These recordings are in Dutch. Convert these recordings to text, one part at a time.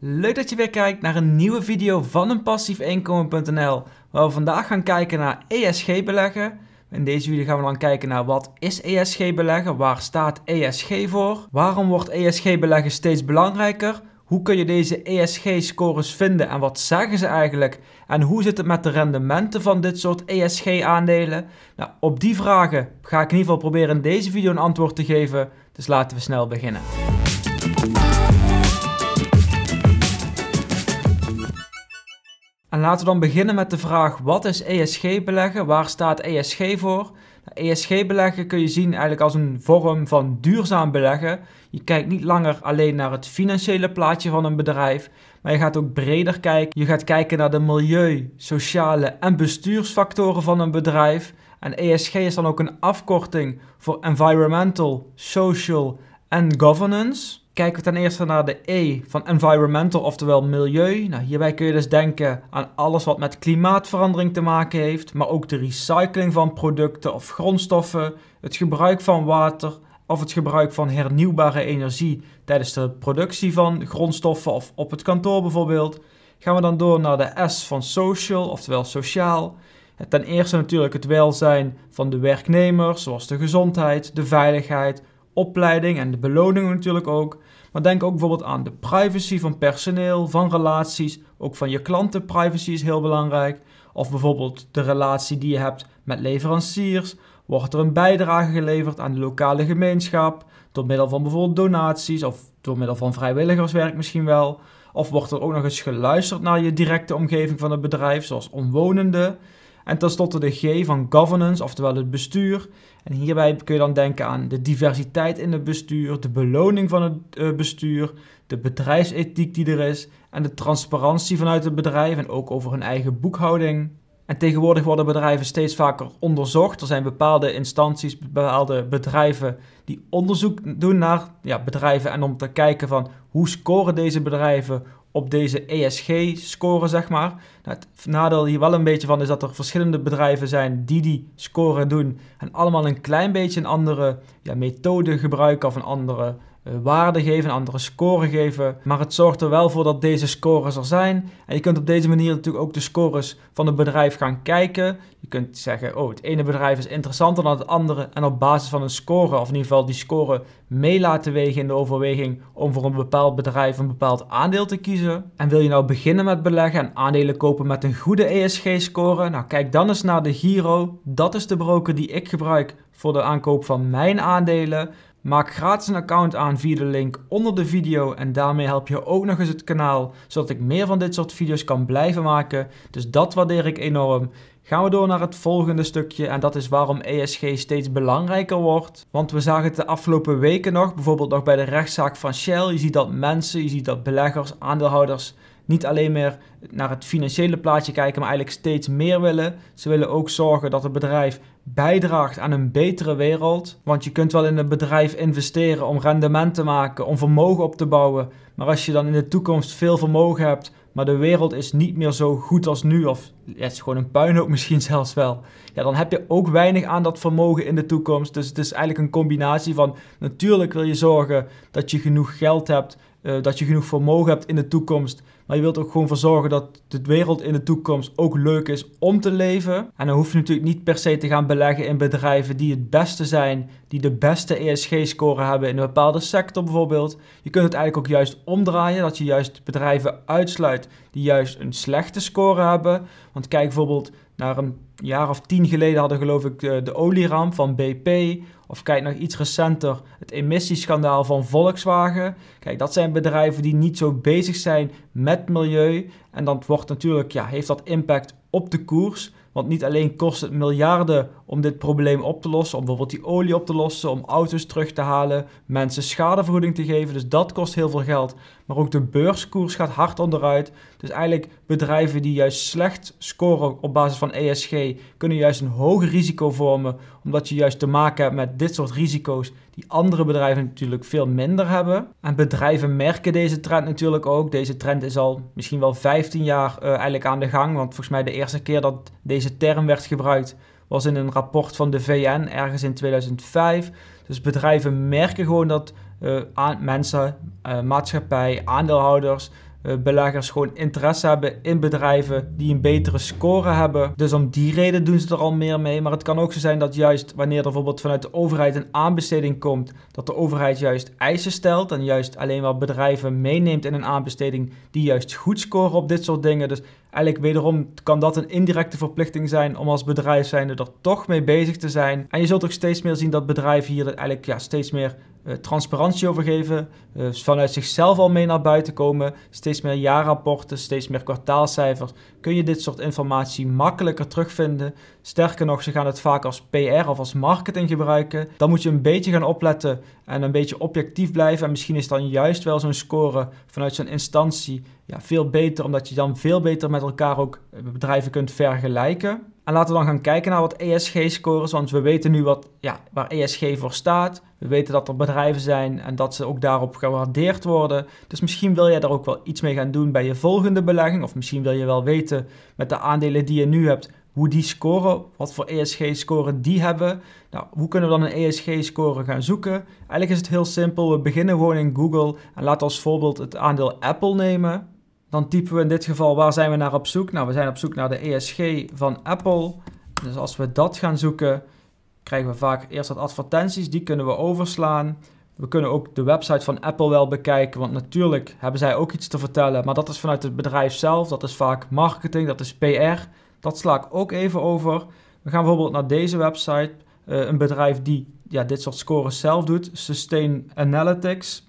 Leuk dat je weer kijkt naar een nieuwe video van een passiefinkomen.nl waar we vandaag gaan kijken naar ESG beleggen. In deze video gaan we dan kijken naar wat is ESG beleggen, waar staat ESG voor, waarom wordt ESG beleggen steeds belangrijker, hoe kun je deze ESG-scores vinden en wat zeggen ze eigenlijk? En hoe zit het met de rendementen van dit soort ESG-aandelen? Nou, op die vragen ga ik in ieder geval proberen in deze video een antwoord te geven. Dus laten we snel beginnen. En laten we dan beginnen met de vraag: wat is ESG beleggen? Waar staat ESG voor? ESG nou, e beleggen kun je zien eigenlijk als een vorm van duurzaam beleggen. Je kijkt niet langer alleen naar het financiële plaatje van een bedrijf, maar je gaat ook breder kijken. Je gaat kijken naar de milieu, sociale en bestuursfactoren van een bedrijf. En ESG is dan ook een afkorting voor Environmental, Social en Governance kijken we ten eerste naar de E van environmental, oftewel milieu. Nou, hierbij kun je dus denken aan alles wat met klimaatverandering te maken heeft, maar ook de recycling van producten of grondstoffen, het gebruik van water of het gebruik van hernieuwbare energie tijdens de productie van grondstoffen of op het kantoor bijvoorbeeld. Gaan we dan door naar de S van social, oftewel sociaal. Ten eerste natuurlijk het welzijn van de werknemers, zoals de gezondheid, de veiligheid, opleiding en de beloningen natuurlijk ook. Maar denk ook bijvoorbeeld aan de privacy van personeel, van relaties. Ook van je klanten privacy is heel belangrijk. Of bijvoorbeeld de relatie die je hebt met leveranciers. Wordt er een bijdrage geleverd aan de lokale gemeenschap door middel van bijvoorbeeld donaties of door middel van vrijwilligerswerk misschien wel? Of wordt er ook nog eens geluisterd naar je directe omgeving van het bedrijf, zoals omwonenden? En tenslotte de G van governance, oftewel het bestuur. En hierbij kun je dan denken aan de diversiteit in het bestuur, de beloning van het eh, bestuur, de bedrijfsethiek die er is en de transparantie vanuit het bedrijf en ook over hun eigen boekhouding. En tegenwoordig worden bedrijven steeds vaker onderzocht. Er zijn bepaalde instanties, bepaalde bedrijven die onderzoek doen naar ja, bedrijven en om te kijken van hoe scoren deze bedrijven op deze ESG-score, zeg maar. Nou, het nadeel hier wel een beetje van is dat er verschillende bedrijven zijn die die score doen en allemaal een klein beetje een andere ja, methode gebruiken of een andere waarde geven, andere score geven. Maar het zorgt er wel voor dat deze scores er zijn. En je kunt op deze manier natuurlijk ook de scores van het bedrijf gaan kijken. Je kunt zeggen, oh, het ene bedrijf is interessanter dan het andere. En op basis van een score, of in ieder geval die score, mee laten wegen in de overweging om voor een bepaald bedrijf een bepaald aandeel te kiezen. En wil je nou beginnen met beleggen en aandelen kopen met een goede ESG-score? Nou, kijk dan eens naar de Giro. Dat is de broker die ik gebruik voor de aankoop van mijn aandelen. Maak gratis een account aan via de link onder de video en daarmee help je ook nog eens het kanaal, zodat ik meer van dit soort video's kan blijven maken. Dus dat waardeer ik enorm. Gaan we door naar het volgende stukje en dat is waarom ESG steeds belangrijker wordt. Want we zagen het de afgelopen weken nog, bijvoorbeeld nog bij de rechtszaak van Shell. Je ziet dat mensen, je ziet dat beleggers, aandeelhouders niet alleen meer naar het financiële plaatje kijken, maar eigenlijk steeds meer willen. Ze willen ook zorgen dat het bedrijf bijdraagt aan een betere wereld. Want je kunt wel in een bedrijf investeren om rendement te maken, om vermogen op te bouwen. Maar als je dan in de toekomst veel vermogen hebt, maar de wereld is niet meer zo goed als nu, of het is gewoon een puinhoop misschien zelfs wel, ja, dan heb je ook weinig aan dat vermogen in de toekomst. Dus het is eigenlijk een combinatie van natuurlijk wil je zorgen dat je genoeg geld hebt, uh, dat je genoeg vermogen hebt in de toekomst, maar je wilt ook gewoon voor zorgen dat de wereld in de toekomst ook leuk is om te leven. En dan hoef je natuurlijk niet per se te gaan beleggen in bedrijven die het beste zijn, die de beste ESG-score hebben in een bepaalde sector bijvoorbeeld. Je kunt het eigenlijk ook juist omdraaien, dat je juist bedrijven uitsluit die juist een slechte score hebben. Want kijk bijvoorbeeld naar een jaar of tien geleden hadden geloof ik de, de olieramp van BP. Of kijk nog iets recenter, het emissieschandaal van Volkswagen. Kijk, dat zijn bedrijven die niet zo bezig zijn met milieu. En dan wordt natuurlijk, ja, heeft dat impact op de koers. Want niet alleen kost het miljarden om dit probleem op te lossen, om bijvoorbeeld die olie op te lossen, om auto's terug te halen, mensen schadevergoeding te geven. Dus dat kost heel veel geld. Maar ook de beurskoers gaat hard onderuit. Dus eigenlijk bedrijven die juist slecht scoren op basis van ESG, kunnen juist een hoger risico vormen, omdat je juist te maken hebt met dit soort risico's die andere bedrijven natuurlijk veel minder hebben. En bedrijven merken deze trend natuurlijk ook. Deze trend is al misschien wel 15 jaar uh, eigenlijk aan de gang, want volgens mij de eerste keer dat deze term werd gebruikt was in een rapport van de VN ergens in 2005. Dus bedrijven merken gewoon dat aan, mensen, uh, maatschappij, aandeelhouders beleggers gewoon interesse hebben in bedrijven die een betere score hebben. Dus om die reden doen ze er al meer mee. Maar het kan ook zo zijn dat juist wanneer er bijvoorbeeld vanuit de overheid een aanbesteding komt, dat de overheid juist eisen stelt en juist alleen wel bedrijven meeneemt in een aanbesteding die juist goed scoren op dit soort dingen. Dus eigenlijk wederom kan dat een indirecte verplichting zijn om als bedrijf zijnde er toch mee bezig te zijn. En je zult ook steeds meer zien dat bedrijven hier eigenlijk ja, steeds meer transparantie over geven, uh, vanuit zichzelf al mee naar buiten komen, steeds meer jaarrapporten, steeds meer kwartaalcijfers. Kun je dit soort informatie makkelijker terugvinden. Sterker nog, ze gaan het vaak als PR of als marketing gebruiken. Dan moet je een beetje gaan opletten en een beetje objectief blijven. En misschien is dan juist wel zo'n score vanuit zo'n instantie ja, veel beter, omdat je dan veel beter met elkaar ook eh, bedrijven kunt vergelijken. En laten we dan gaan kijken naar wat ESG-scores, want we weten nu wat, ja, waar ESG voor staat. We weten dat er bedrijven zijn en dat ze ook daarop gewaardeerd worden. Dus misschien wil jij daar ook wel iets mee gaan doen bij je volgende belegging. Of misschien wil je wel weten met de aandelen die je nu hebt, hoe die scoren, wat voor ESG-score die hebben. Nou, hoe kunnen we dan een ESG-score gaan zoeken? Eigenlijk is het heel simpel. We beginnen gewoon in Google en laten als voorbeeld het aandeel Apple nemen. Dan typen we in dit geval waar zijn we naar op zoek? Nou, we zijn op zoek naar de ESG van Apple. Dus als we dat gaan zoeken, krijgen we vaak eerst wat advertenties. Die kunnen we overslaan. We kunnen ook de website van Apple wel bekijken, want natuurlijk hebben zij ook iets te vertellen. Maar dat is vanuit het bedrijf zelf. Dat is vaak marketing, dat is PR. Dat sla ik ook even over. We gaan bijvoorbeeld naar deze website. Uh, een bedrijf die ja, dit soort scores zelf doet. Sustain Analytics.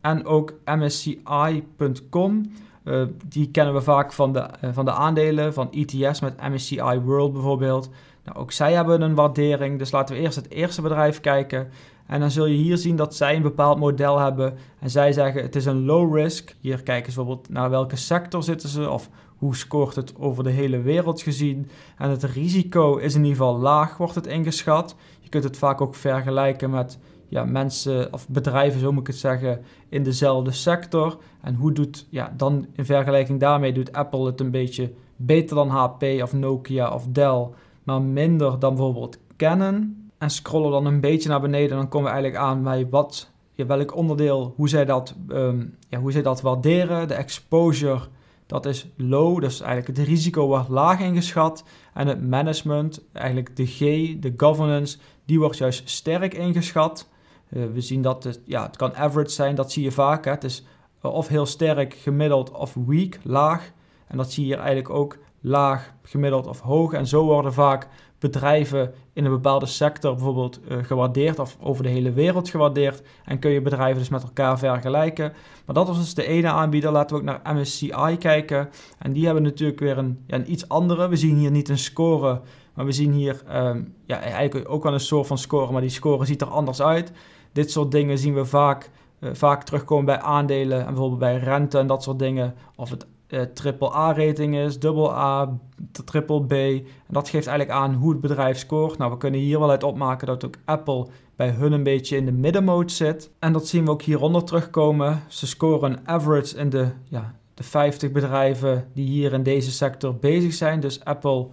En ook MSCI.com. Uh, die kennen we vaak van de, uh, van de aandelen, van ETS met MSCI World bijvoorbeeld. Nou, ook zij hebben een waardering, dus laten we eerst het eerste bedrijf kijken. En dan zul je hier zien dat zij een bepaald model hebben. En zij zeggen het is een low risk. Hier kijken ze bijvoorbeeld naar welke sector zitten ze of hoe scoort het over de hele wereld gezien. En het risico is in ieder geval laag, wordt het ingeschat. Je kunt het vaak ook vergelijken met ja, mensen of bedrijven, zo moet ik het zeggen, in dezelfde sector. En hoe doet, ja, dan in vergelijking daarmee doet Apple het een beetje beter dan HP of Nokia of Dell, maar minder dan bijvoorbeeld Canon. En scrollen dan een beetje naar beneden, dan komen we eigenlijk aan bij wat, ja, welk onderdeel, hoe zij, dat, um, ja, hoe zij dat waarderen. De exposure, dat is low, dus eigenlijk het risico wordt laag ingeschat. En het management, eigenlijk de G, de governance, die wordt juist sterk ingeschat. Uh, we zien dat het, ja, het kan average zijn, dat zie je vaak. Hè. Het is of heel sterk, gemiddeld of weak, laag. En dat zie je hier eigenlijk ook laag, gemiddeld of hoog. En zo worden vaak bedrijven in een bepaalde sector bijvoorbeeld uh, gewaardeerd of over de hele wereld gewaardeerd. En kun je bedrijven dus met elkaar vergelijken. Maar dat was dus de ene aanbieder. Laten we ook naar MSCI kijken. En die hebben natuurlijk weer een, ja, een iets andere. We zien hier niet een score, maar we zien hier um, ja, eigenlijk ook wel een soort van score. Maar die score ziet er anders uit. Dit soort dingen zien we vaak, uh, vaak terugkomen bij aandelen en bijvoorbeeld bij rente en dat soort dingen. Of het uh, triple A-rating is, dubbel A, triple B. En dat geeft eigenlijk aan hoe het bedrijf scoort. Nou, we kunnen hier wel uit opmaken dat ook Apple bij hun een beetje in de middenmoot zit. En dat zien we ook hieronder terugkomen. Ze scoren average in de, ja, de 50 bedrijven die hier in deze sector bezig zijn. Dus Apple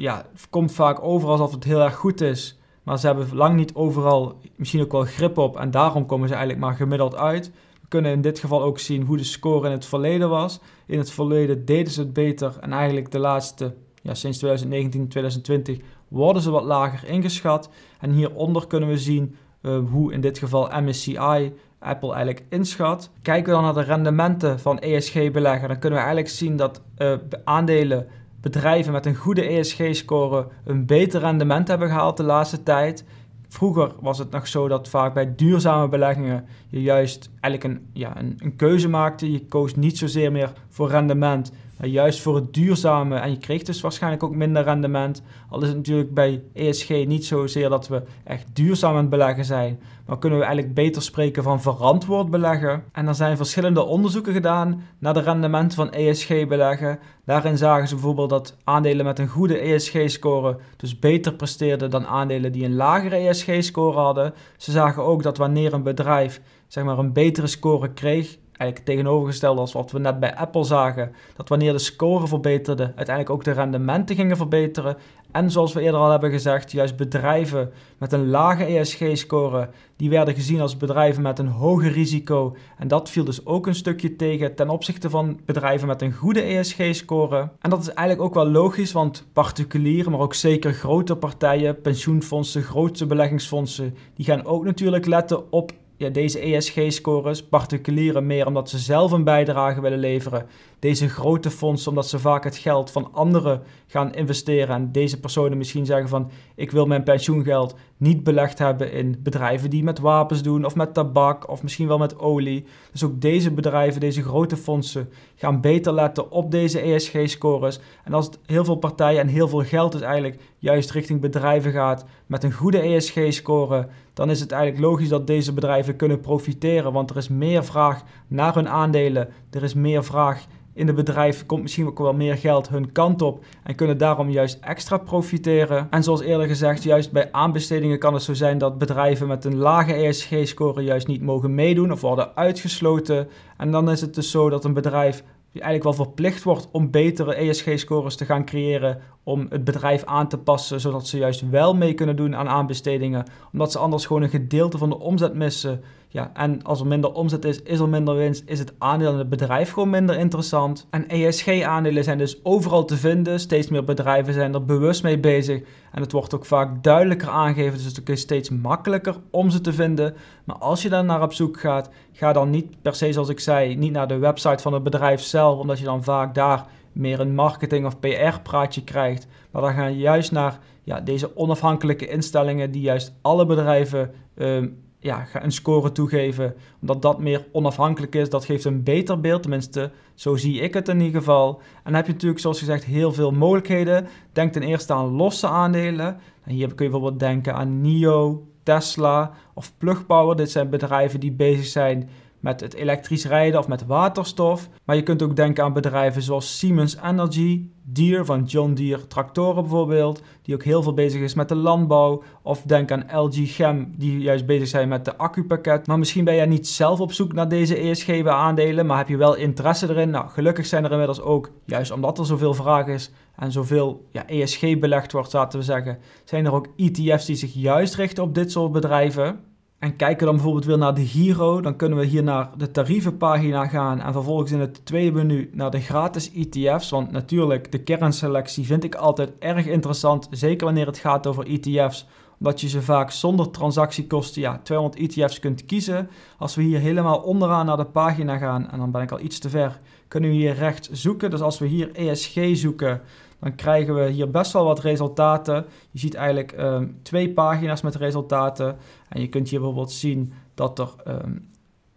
ja, komt vaak over alsof het heel erg goed is. Maar ze hebben lang niet overal misschien ook wel grip op. En daarom komen ze eigenlijk maar gemiddeld uit. We kunnen in dit geval ook zien hoe de score in het verleden was. In het verleden deden ze het beter. En eigenlijk de laatste, ja, sinds 2019, 2020, worden ze wat lager ingeschat. En hieronder kunnen we zien uh, hoe in dit geval MSCI Apple eigenlijk inschat. Kijken we dan naar de rendementen van ESG-beleggen, dan kunnen we eigenlijk zien dat uh, aandelen bedrijven met een goede ESG-score een beter rendement hebben gehaald de laatste tijd. Vroeger was het nog zo dat vaak bij duurzame beleggingen je juist eigenlijk een, ja, een, een keuze maakte. Je koos niet zozeer meer voor rendement, juist voor het duurzame. En je kreeg dus waarschijnlijk ook minder rendement. Al is het natuurlijk bij ESG niet zozeer dat we echt duurzaam aan het beleggen zijn. Maar kunnen we eigenlijk beter spreken van verantwoord beleggen. En er zijn verschillende onderzoeken gedaan naar de rendementen van ESG beleggen. Daarin zagen ze bijvoorbeeld dat aandelen met een goede ESG-score dus beter presteerden dan aandelen die een lagere ESG-score hadden. Ze zagen ook dat wanneer een bedrijf zeg maar, een betere score kreeg, eigenlijk tegenovergesteld als wat we net bij Apple zagen, dat wanneer de score verbeterde, uiteindelijk ook de rendementen gingen verbeteren. En zoals we eerder al hebben gezegd, juist bedrijven met een lage ESG-score, die werden gezien als bedrijven met een hoger risico. En dat viel dus ook een stukje tegen ten opzichte van bedrijven met een goede ESG-score. En dat is eigenlijk ook wel logisch, want particulieren, maar ook zeker grote partijen, pensioenfondsen, grootste beleggingsfondsen, die gaan ook natuurlijk letten op ja, deze ESG-scores, particulieren meer omdat ze zelf een bijdrage willen leveren. Deze grote fondsen omdat ze vaak het geld van anderen gaan investeren. En deze personen misschien zeggen van ik wil mijn pensioengeld niet belegd hebben in bedrijven die met wapens doen of met tabak of misschien wel met olie. Dus ook deze bedrijven, deze grote fondsen gaan beter letten op deze ESG-scores. En als heel veel partijen en heel veel geld dus eigenlijk juist richting bedrijven gaat met een goede ESG-score, dan is het eigenlijk logisch dat deze bedrijven kunnen profiteren, want er is meer vraag naar hun aandelen, er is meer vraag in het bedrijf komt misschien ook wel meer geld hun kant op en kunnen daarom juist extra profiteren. En zoals eerder gezegd, juist bij aanbestedingen kan het zo zijn dat bedrijven met een lage ESG-score juist niet mogen meedoen of worden uitgesloten. En dan is het dus zo dat een bedrijf eigenlijk wel verplicht wordt om betere ESG-scores te gaan creëren, om het bedrijf aan te passen, zodat ze juist wel mee kunnen doen aan aanbestedingen, omdat ze anders gewoon een gedeelte van de omzet missen. Ja, en als er minder omzet is, is er minder winst, is het aandeel in het bedrijf gewoon minder interessant. En ESG-aandelen zijn dus overal te vinden, steeds meer bedrijven zijn er bewust mee bezig en het wordt ook vaak duidelijker aangegeven, dus het is steeds makkelijker om ze te vinden. Maar als je daar naar op zoek gaat, ga dan niet per se, zoals ik zei, niet naar de website van het bedrijf zelf, omdat je dan vaak daar meer een marketing- of PR-praatje krijgt. Maar dan ga je juist naar ja, deze onafhankelijke instellingen die juist alle bedrijven um, ja, een score toegeven. Omdat dat meer onafhankelijk is. Dat geeft een beter beeld. Tenminste, zo zie ik het in ieder geval. En dan heb je natuurlijk, zoals gezegd, heel veel mogelijkheden. Denk ten eerste aan losse aandelen. En hier kun je bijvoorbeeld denken aan NIO, Tesla of Plug Power. Dit zijn bedrijven die bezig zijn met het elektrisch rijden of met waterstof. Maar je kunt ook denken aan bedrijven zoals Siemens Energy, Deere van John Deere tractoren bijvoorbeeld, die ook heel veel bezig is met de landbouw. Of denk aan LG Chem, die juist bezig zijn met de accupakket. Maar misschien ben jij niet zelf op zoek naar deze ESG-aandelen, maar heb je wel interesse erin. Nou, gelukkig zijn er inmiddels ook, juist omdat er zoveel vraag is en zoveel ja, ESG belegd wordt, laten we zeggen, zijn er ook ETF's die zich juist richten op dit soort bedrijven en kijken dan bijvoorbeeld weer naar de Giro, dan kunnen we hier naar de tarievenpagina gaan en vervolgens in het tweede menu naar de gratis ETF's. Want natuurlijk, de kernselectie vind ik altijd erg interessant, zeker wanneer het gaat over ETF's, omdat je ze vaak zonder transactiekosten, ja, 200 ETF's kunt kiezen. Als we hier helemaal onderaan naar de pagina gaan, en dan ben ik al iets te ver, kunnen we hier rechts zoeken. Dus als we hier ESG zoeken, dan krijgen we hier best wel wat resultaten. Je ziet eigenlijk ehm, twee pagina's met resultaten. En je kunt hier bijvoorbeeld zien dat er um,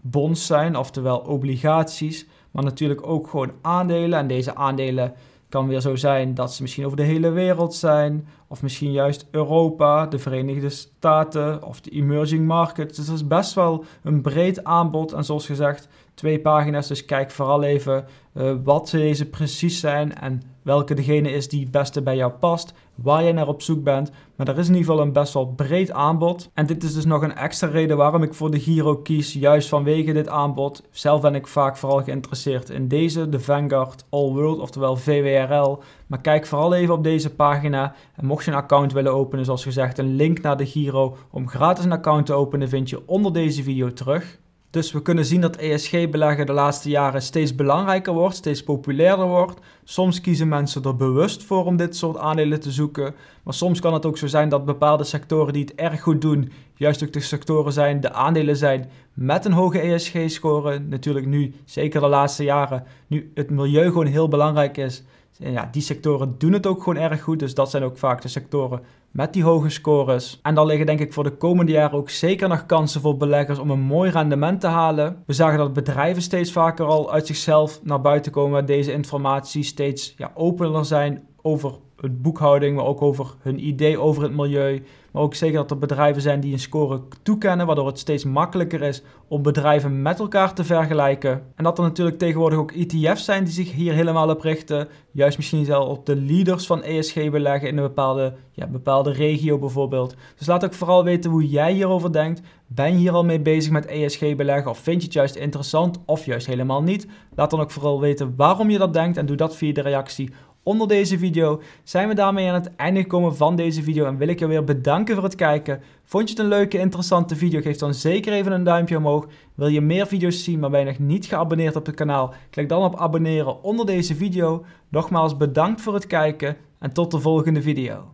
bonds zijn, oftewel obligaties, maar natuurlijk ook gewoon aandelen. En deze aandelen kan weer zo zijn dat ze misschien over de hele wereld zijn, of misschien juist Europa, de Verenigde Staten of de emerging markets. Dus dat is best wel een breed aanbod. En zoals gezegd, twee pagina's. Dus kijk vooral even uh, wat deze precies zijn en welke degene is die het beste bij jou past, waar je naar op zoek bent. Maar er is in ieder geval een best wel breed aanbod. En dit is dus nog een extra reden waarom ik voor de Giro kies, juist vanwege dit aanbod. Zelf ben ik vaak vooral geïnteresseerd in deze, de Vanguard All World, oftewel VWRL. Maar kijk vooral even op deze pagina. En mocht je een account willen openen, zoals gezegd, een link naar de Giro om gratis een account te openen vind je onder deze video terug. Dus we kunnen zien dat ESG-beleggen de laatste jaren steeds belangrijker wordt, steeds populairder wordt. Soms kiezen mensen er bewust voor om dit soort aandelen te zoeken. Maar soms kan het ook zo zijn dat bepaalde sectoren die het erg goed doen, juist ook de sectoren zijn, de aandelen zijn met een hoge ESG-score. Natuurlijk nu, zeker de laatste jaren, nu het milieu gewoon heel belangrijk is. Ja, die sectoren doen het ook gewoon erg goed. Dus dat zijn ook vaak de sectoren met die hoge scores. En dan liggen denk ik voor de komende jaren ook zeker nog kansen voor beleggers om een mooi rendement te halen. We zagen dat bedrijven steeds vaker al uit zichzelf naar buiten komen deze informatie, steeds ja, opener zijn over het boekhouding, maar ook over hun idee over het milieu. Maar ook zeker dat er bedrijven zijn die een score toekennen, waardoor het steeds makkelijker is om bedrijven met elkaar te vergelijken. En dat er natuurlijk tegenwoordig ook ETF's zijn die zich hier helemaal op richten. Juist misschien zelfs op de leaders van ESG beleggen in een bepaalde, ja, bepaalde regio bijvoorbeeld. Dus laat ook vooral weten hoe jij hierover denkt. Ben je hier al mee bezig met ESG beleggen of vind je het juist interessant of juist helemaal niet? Laat dan ook vooral weten waarom je dat denkt en doe dat via de reactie onder deze video, zijn we daarmee aan het einde gekomen van deze video en wil ik je weer bedanken voor het kijken. Vond je het een leuke, interessante video? Geef dan zeker even een duimpje omhoog. Wil je meer video's zien, maar ben je nog niet geabonneerd op het kanaal? Klik dan op abonneren onder deze video. Nogmaals bedankt voor het kijken en tot de volgende video.